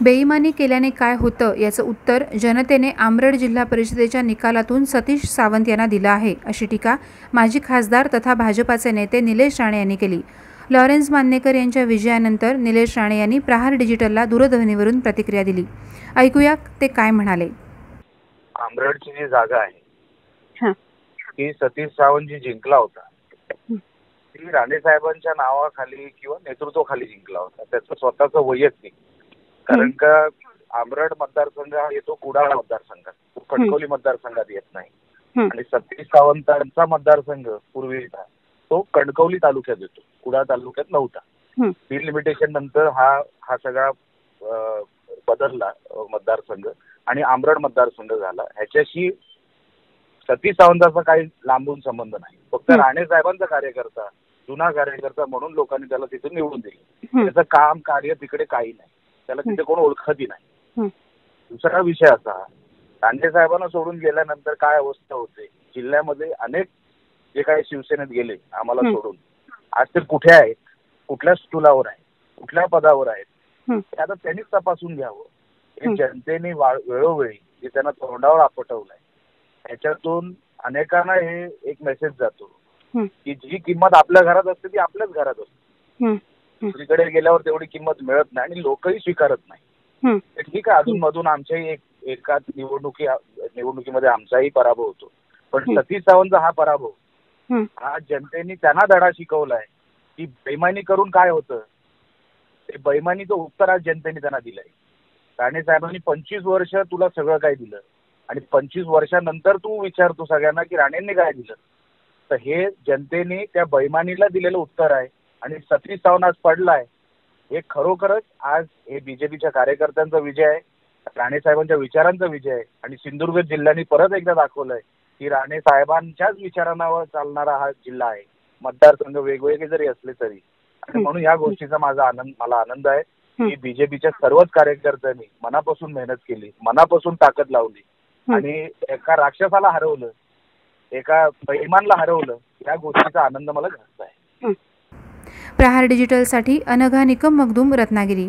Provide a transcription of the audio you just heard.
बेईमानी केल्याने काय होतं याचं उत्तर जनतेने आमरड जिल्हा परिषदेच्या निकालातून सतीश सावंत यांना दिलं आहे अशी टीका माजी खासदार तथा भाजपाचे नेते निलेश राणे यांनी केली. लॉरेन्स मान्यकर यांच्या विजयानंतर निलेश राणे यांनी प्रहार डिजिटलला दूरध्वनीवरून प्रतिक्रिया दिली. ऐकूया ते काय म्हणाले. आंबरडची जी जागा आहे ती सतीश सावंत जी जिंकला होता. ती राणे साहेबांच्या नावाखाली किंवा नेतृत्वाखाली जिंकला होता. त्याचं स्वतःचं वैयक्तिक. कारण का आंबरड मतदारसंघ हा येतो कुडाळ मतदारसंघात. तो कणकवली मतदारसंघात येत नाही. आणि सतीश सावंतांचा मतदारसंघ पूर्वीचा तो कणकवली तालुक्यात येतो. कुडाळ तालुक्यात नव्हता. हं. डिलिमिटेशन नंतर हा हा सगळा बदलला मतदारसंघ. आणि आमरड मतदारसंघ झाला. ह्याच्याशी सतीश सावंताचा काही लांबून संबंध नाही फक्त. राणे साहेबांचा कार्यकर्ता जुना कार्यकर्ता म्हणून लोकांनी त्याला तिथे निवडून दिले. त्याचं काम कार्य तिकडे काही नाही त्याला तिथे कोण ओळखतही नाही. दुसरा विषय असा राणे साहेबांना सोडून गेल्यानंतर काय अवस्था होते जिल्ह्यामध्ये अनेक जे काही शिवसेनेत गेले आम्हाला. सोडून आज ते कुठे आहेत कुठल्या स्टुलावर आहेत कुठल्या पदावर आहेत. ते आता त्यांनीच तपासून घ्यावं हे. जनतेने वेळोवेळी जे त्यांना तोंडावर आपटवलंय ह्याच्यातून अनेकांना हे एक मेसेज जातो. की जी किंमत आपल्या घरात असते ती आपल्याच घरात असते. दुसरीकडे गेल्यावर तेवढी किंमत मिळत नाही आणि लोकही स्वीकारत नाही. तर ठीक आहे अजून मधून आमच्याही एक एका निवडणुकी निवडणुकीमध्ये आमचाही पराभव होतो पण. सतीश सावंतचा हा पराभव हं. हा जनतेने त्यांना धडा शिकवलाय की बैमानी करून काय होतं ते बैमानीचं उत्तर आज जनतेने त्यांना दिलंय राणे साहेबांनी पंचवीस वर्ष तुला सगळं काय दिलं आणि पंचवीस वर्षानंतर तू विचारतो सगळ्यांना की राणेंनी काय दिलं तर हे जनतेने त्या बैमानीला दिलेलं उत्तर आहे आणि सतीश सावंत आज पडलाय हे खरोखरच आज हे बीजेपीच्या कार्यकर्त्यांचा विजय आहे राणे साहेबांच्या विचारांचा विजय आहे आणि सिंधुदुर्ग जिल्ह्याने परत एकदा दाखवलंय की राणे साहेबांच्याच विचारांवर चालणारा हा जिल्हा आहे मतदारसंघ वेगवेगळे जरी असले तरी आणि. म्हणून या गोष्टीचा माझा आनंद मला आनंद आहे. की बीजेपीच्या सर्वच कार्यकर्त्यांनी मनापासून मेहनत केली मनापासून ताकद लावली. आणि एका राक्षसाला हरवलं एका बैमानला हरवलं या गोष्टीचा आनंद मला घ्यायचा आहे. प्रहार डिजिटलसाठी अनघा निकम मगदूम रत्नागिरी.